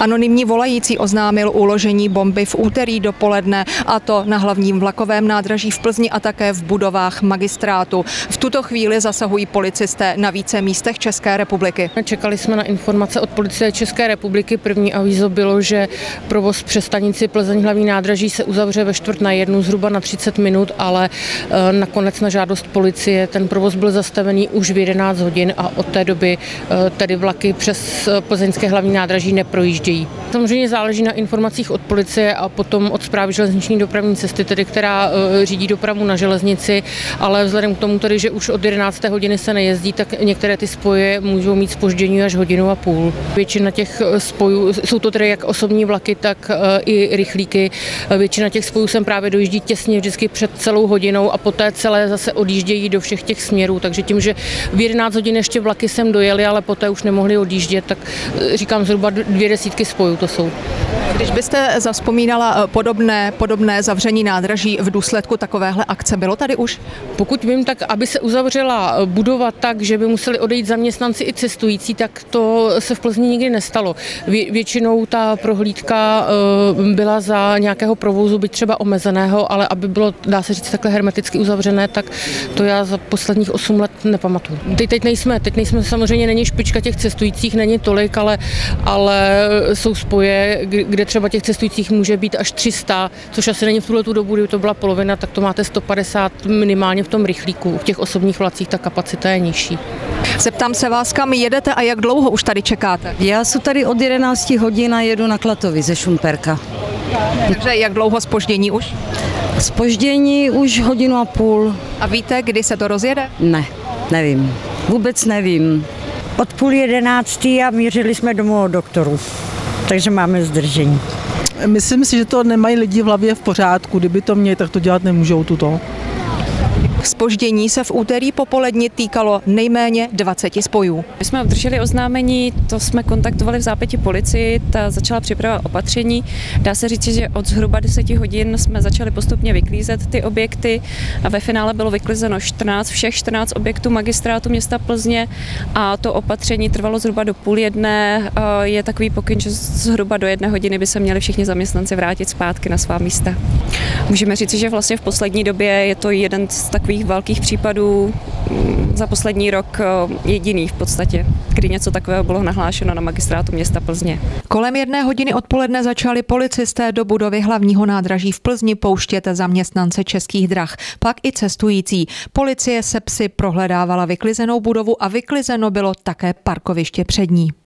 Anonymní volající oznámil uložení bomby v úterý dopoledne, a to na hlavním vlakovém nádraží v Plzni a také v budovách magistrátu. V tuto chvíli zasahují policisté na více místech České republiky. Čekali jsme na informace od policie České republiky. První avízo bylo, že provoz přes stanici Plzeň hlavní nádraží se uzavře ve čtvrt na jednu, zhruba na 30 minut, ale eh, nakonec na žádost policie ten provoz byl zastavený už v 11 hodin a od té doby eh, tedy vlaky přes eh, plzeňské hlavní nádraží neprojíždí G. Samozřejmě záleží na informacích od policie a potom od zprávy železniční dopravní cesty, tedy která uh, řídí dopravu na železnici, ale vzhledem k tomu, tedy, že už od 11. hodiny se nejezdí, tak některé ty spoje můžou mít spoždění až hodinu a půl. Většina těch e, spojů, jsou to tedy jak osobní vlaky, tak uh, i rychlíky. Většina těch spojů sem právě dojíždí těsně vždycky před celou hodinou a poté celé zase odjíždějí do všech těch směrů. Takže tím, že v 11 hodin ještě vlaky sem dojeli, ale poté už nemohli odjíždět, tak říkám zhruba dvě desítky spojů to jsou. Když byste zaspomínala eh, podobné, podobné zavření nádraží v důsledku takovéhle akce, bylo tady už? Pokud vím, tak aby se uzavřela eh, budova tak, že by museli odejít zaměstnanci i cestující, tak to se v Plzni nikdy nestalo. Vě, většinou ta prohlídka eh, byla za nějakého provozu, byť třeba omezeného, ale aby bylo, dá se říct, takhle hermeticky uzavřené, tak to já za posledních 8 let nepamatuju. Teď, teď nejsme, teď nejsme, samozřejmě není špička těch cestujících, není tolik, ale, ale jsou spoje, kde třeba těch cestujících může být až 300, což asi není v tuhle tu dobu, kdy to byla polovina, tak to máte 150 minimálně v tom rychlíku. V těch osobních vlacích ta kapacita je nižší. Zeptám se vás, kam jedete a jak dlouho už tady čekáte? Já jsem tady od 11 hodin a jedu na Klatovi ze Šumperka. Takže jak dlouho spoždění už? Spoždění už hodinu a půl. A víte, kdy se to rozjede? Ne, nevím. Vůbec nevím. Od půl jedenáctý a mířili jsme domů od doktoru takže máme zdržení. Myslím si, že to nemají lidi v hlavě v pořádku. Kdyby to měli, tak to dělat nemůžou tuto. Spoždění se v úterý popoledni týkalo nejméně 20 spojů. My jsme obdrželi oznámení, to jsme kontaktovali v zápěti policii, ta začala připravovat opatření. Dá se říct, že od zhruba 10 hodin jsme začali postupně vyklízet ty objekty a ve finále bylo vyklizeno 14, všech 14 objektů magistrátu města Plzně a to opatření trvalo zhruba do půl jedné. Je takový pokyn, že zhruba do jedné hodiny by se měli všichni zaměstnanci vrátit zpátky na svá místa. Můžeme říct, že vlastně v poslední době je to jeden z takových takových velkých případů mm, za poslední rok eh, jediný v podstatě, kdy něco takového bylo nahlášeno na magistrátu města Plzně. Kolem jedné hodiny odpoledne začali policisté do budovy hlavního nádraží v Plzni pouštět zaměstnance českých drah, pak i cestující. Policie se psy prohledávala vyklizenou budovu a vyklizeno bylo také parkoviště před ní.